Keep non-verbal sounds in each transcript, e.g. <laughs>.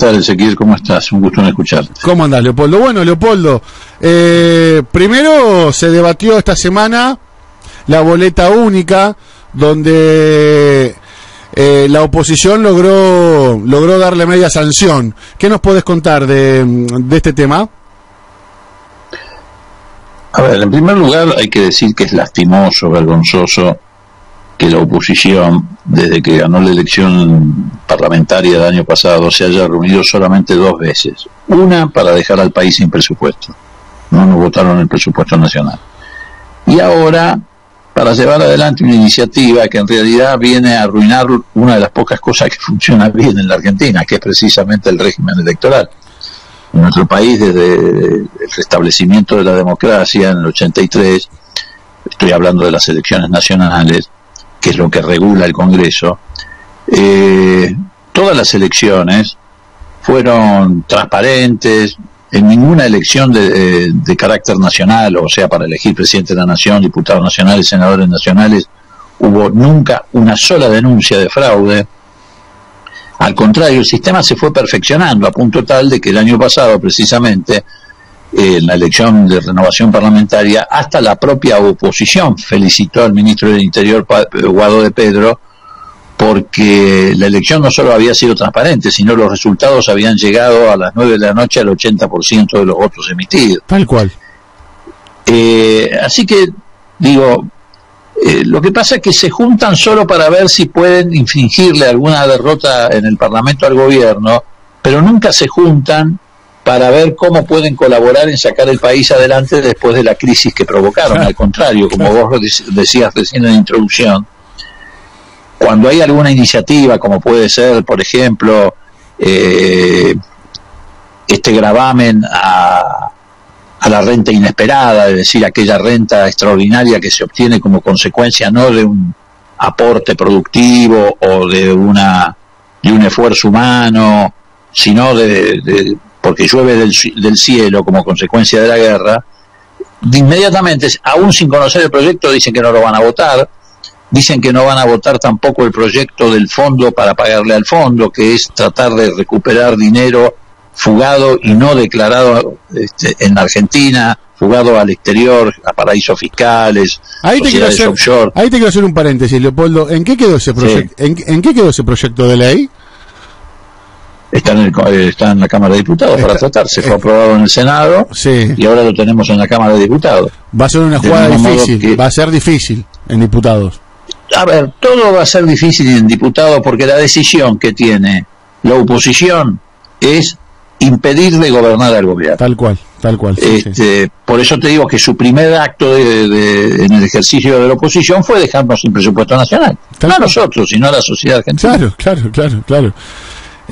¿Qué tal, Ezequiel? ¿Cómo estás? Un gusto en escucharte. ¿Cómo andás, Leopoldo? Bueno, Leopoldo, eh, primero se debatió esta semana la boleta única, donde eh, la oposición logró, logró darle media sanción. ¿Qué nos podés contar de, de este tema? A ver, en primer lugar hay que decir que es lastimoso, vergonzoso que la oposición, desde que ganó la elección parlamentaria del año pasado, se haya reunido solamente dos veces. Una para dejar al país sin presupuesto. No nos votaron el presupuesto nacional. Y ahora para llevar adelante una iniciativa que en realidad viene a arruinar una de las pocas cosas que <laughs> funciona bien en la Argentina, que es precisamente el régimen electoral. En nuestro país, desde el restablecimiento de la democracia en el 83, estoy hablando de las elecciones nacionales, que es lo que regula el Congreso, eh, todas las elecciones fueron transparentes, en ninguna elección de, de, carácter nacional, o sea, para elegir presidente de la nación, diputados nacionales, senadores nacionales, hubo nunca una sola denuncia de fraude. Al contrario, el sistema se fue perfeccionando a punto tal de que el año pasado, precisamente, en la elección de renovación parlamentaria, hasta la propia oposición felicitó al ministro del Interior, Guado de Pedro, porque la elección no solo había sido transparente, sino los resultados habían llegado a las 9 de la noche al 80% de los votos emitidos. Tal cual. Eh, así que, digo, eh, lo que pasa es que se juntan solo para ver si pueden infringirle alguna derrota en el Parlamento al gobierno, pero nunca se juntan para ver cómo pueden colaborar en sacar el país adelante después de la crisis que provocaron. Al contrario, como vos decías recién en la introducción, cuando hay alguna iniciativa, como puede ser, por ejemplo, eh, este gravamen a, a la renta inesperada, es decir, aquella renta extraordinaria que se obtiene como consecuencia no de un aporte productivo o de una de un esfuerzo humano, sino de, de porque llueve del, del, cielo como consecuencia de la guerra, inmediatamente, aún sin conocer el proyecto, dicen que no lo van a votar, dicen que no van a votar tampoco el proyecto del fondo para pagarle al fondo, que es tratar de recuperar dinero fugado y no declarado este, en Argentina, fugado al exterior, a paraísos fiscales, ahí te, quiero hacer, offshore. ahí te quiero hacer un paréntesis, Leopoldo. ¿En qué quedó ese proyecto? Sí. ¿En, ¿En, qué quedó ese proyecto de ley? Está en, el, está en la Cámara de Diputados está, para tratarse. Fue aprobado en el Senado sí. y ahora lo tenemos en la Cámara de Diputados. Va a ser una jugada difícil. Que... Va a ser difícil en diputados. A ver, todo va a ser difícil en diputados porque la decisión que tiene la oposición es impedir de gobernar al gobierno. Tal cual, tal cual. Sí, este, sí. Por eso te digo que su primer acto de, de, en el ejercicio de la oposición fue dejarnos sin presupuesto nacional. Tal no a nosotros, sino a la sociedad argentina. Claro, claro, claro, claro.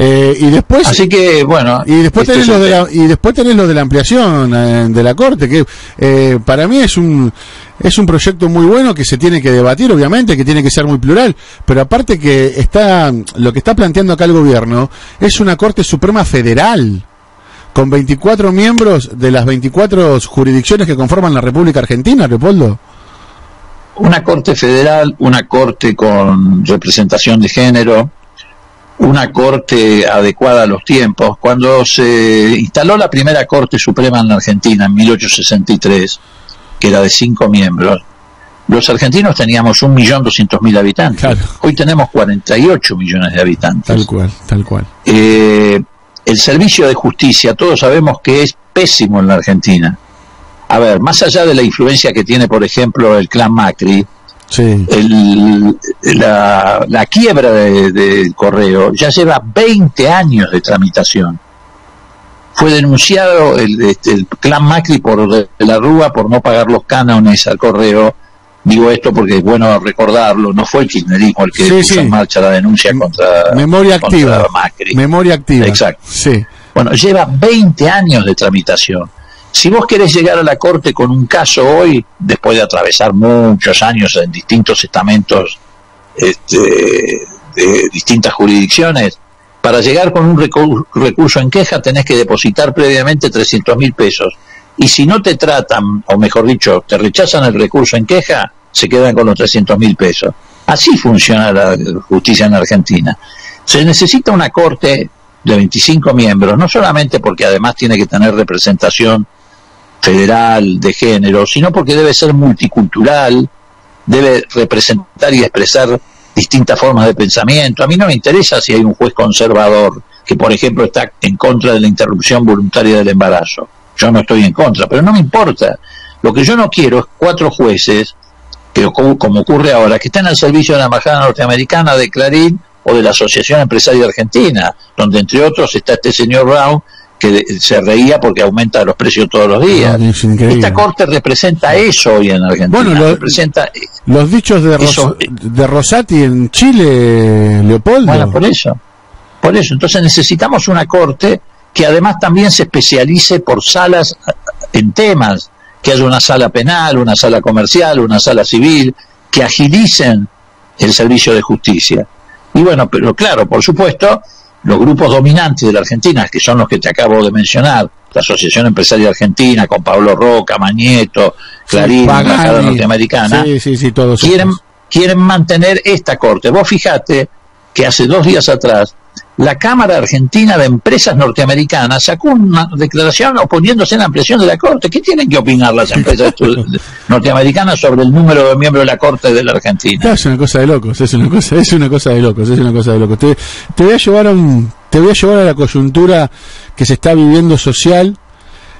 Eh, y después así que bueno y después tenés lo de la, y después tenés lo de la ampliación eh, de la corte que eh, para mí es un es un proyecto muy bueno que se tiene que debatir obviamente que tiene que ser muy plural pero aparte que está lo que está planteando acá el gobierno es una corte suprema federal con 24 miembros de las 24 jurisdicciones que conforman la República Argentina Leopoldo. Una corte federal una corte con representación de género una corte adecuada a los tiempos. Cuando se instaló la primera Corte Suprema en la Argentina en 1863, que era de cinco miembros, los argentinos teníamos 1.200.000 habitantes. Claro. Hoy tenemos 48 millones de habitantes. Tal cual, tal cual. Eh, el servicio de justicia, todos sabemos que es pésimo en la Argentina. A ver, más allá de la influencia que tiene, por ejemplo, el clan Macri, Sí. El, la, la, quiebra del de correo ya lleva 20 años de tramitación. Fue denunciado el, este, el clan Macri por de la Rúa por no pagar los cánones al correo. Digo esto porque es bueno recordarlo, no fue el kirchnerismo el que Sí, puso sí. en marcha la denuncia contra, Memoria contra activa. Macri. Memoria activa. Exacto. Sí. Bueno, lleva 20 años de tramitación. Si vos querés llegar a la Corte con un caso hoy, después de atravesar muchos años en distintos estamentos este, de distintas jurisdicciones, para llegar con un recu- recurso en queja tenés que depositar previamente 300 mil pesos. Y si no te tratan, o mejor dicho, te rechazan el recurso en queja, se quedan con los 300 mil pesos. Así funciona la justicia en Argentina. Se necesita una corte de 25 miembros, no solamente porque además tiene que tener representación federal de género, sino porque debe ser multicultural, debe representar y expresar distintas formas de pensamiento. A mí no me interesa si hay un juez conservador que, por ejemplo, está en contra de la interrupción voluntaria del embarazo. Yo no estoy en contra, pero no me importa. Lo que yo no quiero es cuatro jueces, que, como ocurre ahora, que estén al servicio de la Embajada Norteamericana, de Clarín o de la Asociación Empresaria Argentina, donde entre otros está este señor Brown, que se reía porque aumenta los precios todos los días. Esta corte representa eso hoy en Argentina. Bueno, representa los dichos de, de Rosati en Chile, Leopoldo. Bueno, por eso. Por eso. Entonces necesitamos una corte que además también se especialice por salas en temas, que haya una sala penal, una sala comercial, una sala civil, que agilicen el servicio de justicia. Y bueno, pero claro, por supuesto, los grupos dominantes de la Argentina, que son los que te acabo de mencionar, la Asociación Empresaria Argentina, con Pablo Roca, Mañeto, Clarín, la Embajada Norteamericana, quieren, quieren mantener esta corte. Vos fijate que hace dos días atrás la Cámara Argentina de Empresas Norteamericanas sacó una declaración oponiéndose a la ampliación de la Corte. ¿Qué tienen que opinar las empresas <laughs> norteamericanas sobre el número de miembros de la Corte de la Argentina? es una cosa de locos, es una cosa, es una cosa de locos, es una cosa de locos. Te, te voy a llevar a un, te voy a llevar a la coyuntura que se está viviendo social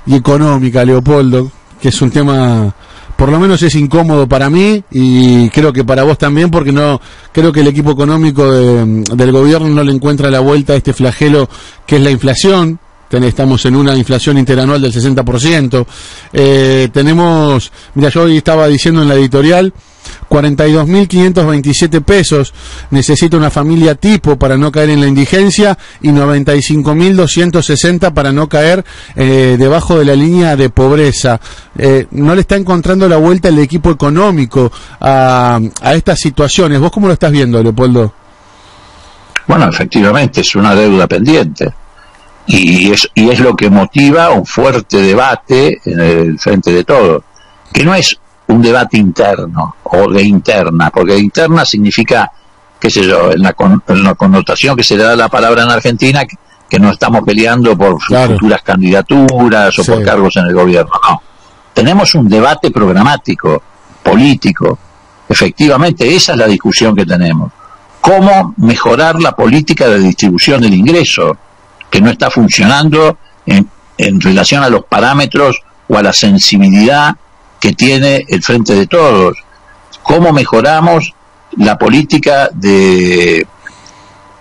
y económica, Leopoldo, que es un tema por lo menos es incómodo para mí y creo que para vos también porque no creo que el equipo económico del gobierno no le encuentra la vuelta a este flagelo que es la inflación estamos en una inflación interanual del 60%. Eh, tenemos, mira, yo hoy estaba diciendo en la editorial, 42.527 pesos necesita una familia tipo para no caer en la indigencia y 95.260 para no caer eh, debajo de la línea de pobreza. Eh, no le está encontrando la vuelta el equipo económico a, estas situaciones. ¿Vos cómo lo estás viendo, Leopoldo? Bueno, efectivamente, es una deuda pendiente y es, y es lo que motiva un fuerte debate en el frente de todos, que no es un debate interno o de interna, porque de interna significa, qué sé yo, en la, connotación que se le da a la palabra en Argentina, que, no estamos peleando por futuras candidaturas o por cargos en el gobierno, no. Tenemos un debate programático, político, efectivamente, esa es la discusión que tenemos. ¿Cómo mejorar la política de distribución del ingreso? que no está funcionando en, en relación a los parámetros o a la sensibilidad que tiene el Frente de Todos. ¿Cómo mejoramos la política de,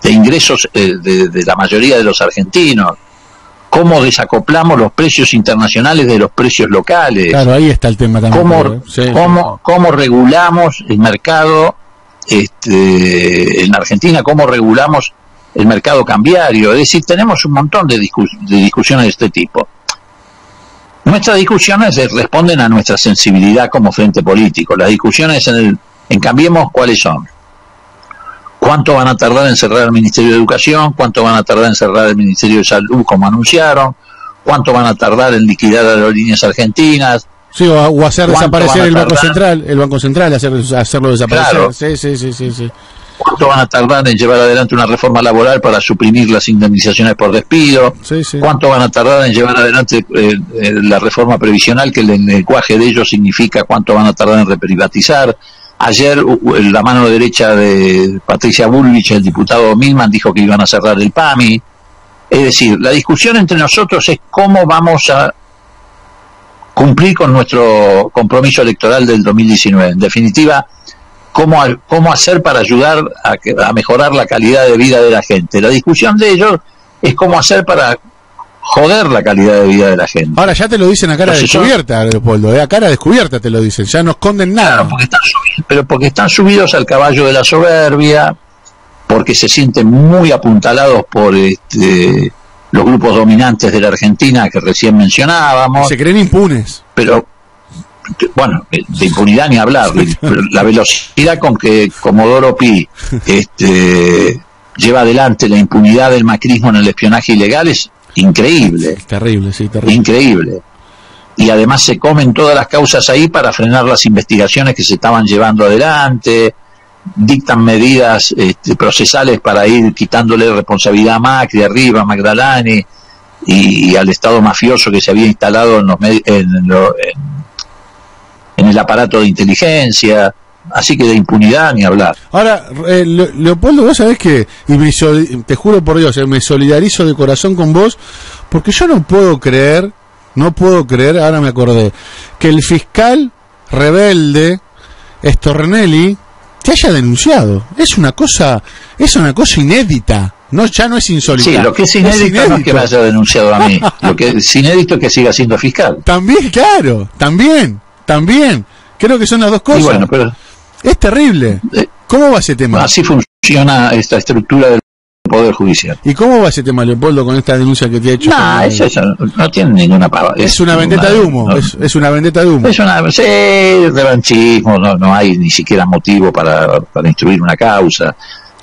de ingresos eh, de, la mayoría de los argentinos? ¿Cómo desacoplamos los precios internacionales de los precios locales? Claro, ahí está el tema también. ¿Cómo, cómo, cómo regulamos el mercado este, en Argentina? ¿Cómo regulamos el mercado cambiario, es decir, tenemos un montón de, discusiones de este tipo. Nuestras discusiones responden a nuestra sensibilidad como frente político. Las discusiones en, el, en Cambiemos, ¿cuáles son? ¿Cuánto van a tardar en cerrar el Ministerio de Educación? ¿Cuánto van a tardar en cerrar el Ministerio de Salud, como anunciaron? ¿Cuánto van a tardar en liquidar a las líneas argentinas? Sí, o, hacer desaparecer el Banco Central, el Banco Central, hacer, hacerlo desaparecer. Sí, sí, sí, sí, sí. ¿Cuánto van a tardar en llevar adelante una reforma laboral para suprimir las indemnizaciones por despido? ¿Cuánto van a tardar en llevar adelante eh, eh, la reforma previsional que el lenguaje de ellos significa cuánto van a tardar en reprivatizar? Ayer la mano derecha de Patricia Bullrich, el diputado Milman, dijo que iban a cerrar el PAMI. Es decir, la discusión entre nosotros es cómo vamos a cumplir con nuestro compromiso electoral del 2019. En definitiva, cómo, cómo hacer para ayudar a, a mejorar la calidad de vida de la gente. La discusión de ellos es cómo hacer para joder la calidad de vida de la gente. Ahora ya te lo dicen a cara descubierta, Leopoldo, ¿eh? a cara descubierta te lo dicen, ya no esconden nada. porque están pero porque están subidos al caballo de la soberbia, porque se sienten muy apuntalados por este, los grupos dominantes de la Argentina que recién mencionábamos. Se creen impunes. Pero bueno, de impunidad ni hablar, <laughs> la velocidad con que Comodoro Pi este, lleva adelante la impunidad del macrismo en el espionaje ilegal es increíble. terrible, sí, terrible. Increíble. Y además se comen todas las causas ahí para frenar las investigaciones que se estaban llevando adelante. dictan medidas este, procesales para ir quitándole responsabilidad a Macri, arriba, a Magdalani y, al Estado mafioso que se había instalado en, los en, en, el aparato de inteligencia. Así que de impunidad ni hablar. Ahora, eh, Leopoldo, vos sabés que, y te juro por Dios, eh, me solidarizo de corazón con vos, porque yo no puedo creer, no puedo creer, ahora me acordé, que el fiscal rebelde, Stornelli, te haya denunciado. Es una cosa, es una cosa inédita. No, ya no es insólito. Sí, lo que es inédito, no es que me haya denunciado a mí. <laughs> lo que es inédito es que siga siendo fiscal. También, claro, también, también. Creo que son las dos cosas. bueno, pero, es terrible. Eh, ¿Cómo va ese tema? Así funciona esta estructura del Poder Judicial. ¿Y cómo va ese tema, Leopoldo, con esta denuncia que te ha hecho? No, eso, no tiene ninguna pava. Es, una vendetta de humo, es, una vendetta de humo. Es una, sí, revanchismo, no, no hay ni siquiera motivo para, para instruir una causa,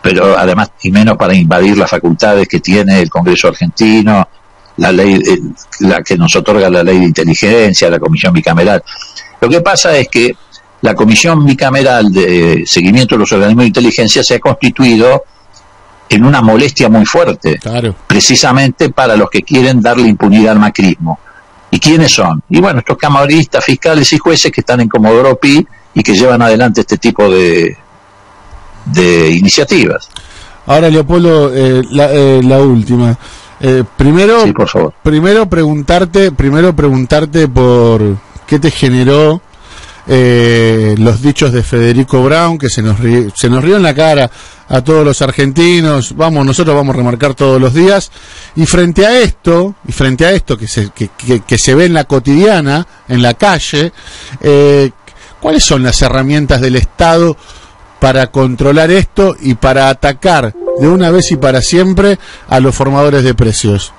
pero además, y menos para invadir las facultades que tiene el Congreso argentino, la ley, eh, la que nos otorga la ley de inteligencia, la comisión bicameral. Lo que pasa es que la comisión bicameral de seguimiento de los organismos de inteligencia se ha constituido en una molestia muy fuerte, precisamente para los que quieren darle impunidad al macrismo. ¿Y quiénes son? Y bueno, estos camaristas, fiscales y jueces que están en Comodoro Pi y que llevan adelante este tipo de, de iniciativas. Ahora, Leopoldo, eh, eh, la, última. Eh, primero, por favor. primero preguntarte, primero preguntarte por qué te generó eh, los dichos de Federico Brown, que se nos, se nos rió en la cara a todos los argentinos, vamos, nosotros vamos a remarcar todos los días, y frente a esto, y frente a esto que se, que, que, se ve en la cotidiana, en la calle, eh, ¿cuáles son las herramientas del Estado para controlar esto y para atacar de una vez y para siempre a los formadores de precios?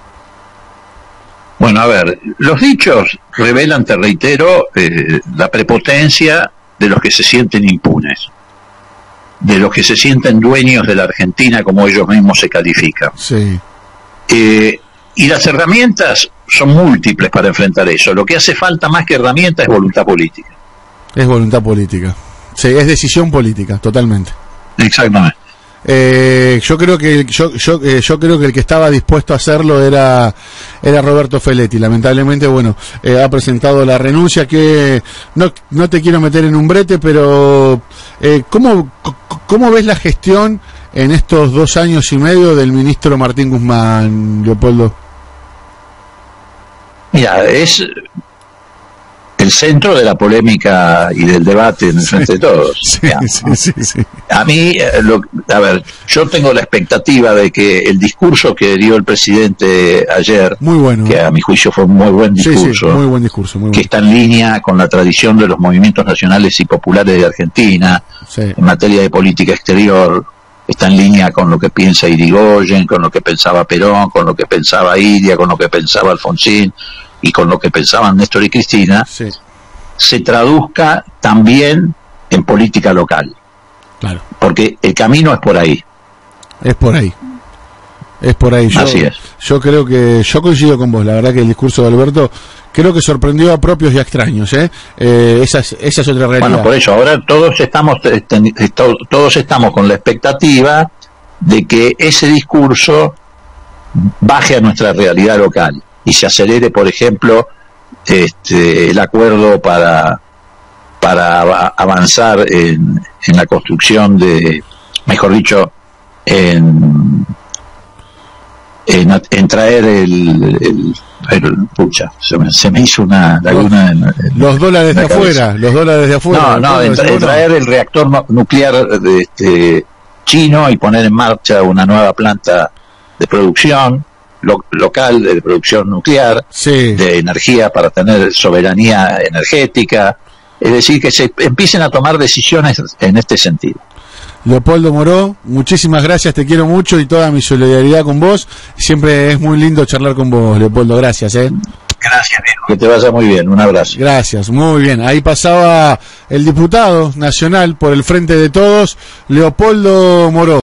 Bueno, a ver, los dichos revelan, te reitero, eh, la prepotencia de los que se sienten impunes, de los que se sienten dueños de la Argentina como ellos mismos se califican. Sí. Eh, y las herramientas son múltiples para enfrentar eso. Lo que hace falta más que herramientas es voluntad política. Es voluntad política. Sí, es decisión política, totalmente. Exactamente. Eh, yo creo que yo, yo, eh, yo, creo que el que estaba dispuesto a hacerlo era era Roberto Feletti. Lamentablemente, bueno, eh, ha presentado la renuncia que no, no te quiero meter en un brete, pero eh, ¿cómo, ¿cómo ves la gestión en estos dos años y medio del ministro Martín Guzmán, Leopoldo? Mira, es el centro de la polémica y del debate en el frente de todos. a mí, eh, a ver, yo tengo la expectativa de que el discurso que dio el presidente ayer, muy bueno, que a mi juicio fue un muy buen discurso, muy buen discurso que está en línea con la tradición de los movimientos nacionales y populares de Argentina en materia de política exterior, está en línea con lo que piensa Irigoyen, con lo que pensaba Perón, con lo que pensaba Iria, con lo que pensaba Alfonsín, y con lo que pensaban Néstor y Cristina, se traduzca también en política local. Claro. Porque el camino es por ahí. Es por ahí. Es por ahí. Yo, Así es. Yo creo que, yo coincido con vos, la verdad que el discurso de Alberto creo que sorprendió a propios y a extraños, ¿eh? eh esa, es, esa es otra realidad. Bueno, por eso, ahora todos estamos, este, todos estamos con la expectativa de que ese discurso baje a nuestra realidad local y se acelere, por ejemplo, este, el acuerdo para, para avanzar en, en la construcción de, mejor dicho, en, en, traer el, el, pucha, se me, hizo una laguna en, los dólares de afuera los dólares de afuera no no en, traer el reactor nuclear de este chino y poner en marcha una nueva planta de producción local de producción nuclear, de energía para tener soberanía energética, es decir, que se empiecen a tomar decisiones en este sentido. Leopoldo Moró, muchísimas gracias, te quiero mucho y toda mi solidaridad con vos. Siempre es muy lindo charlar con vos, Leopoldo, gracias. ¿eh? Gracias, Que te vaya muy bien, un abrazo. Gracias, muy bien. Ahí pasaba el diputado nacional por el Frente de Todos, Leopoldo Moró.